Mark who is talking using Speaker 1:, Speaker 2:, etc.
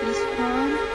Speaker 1: this one.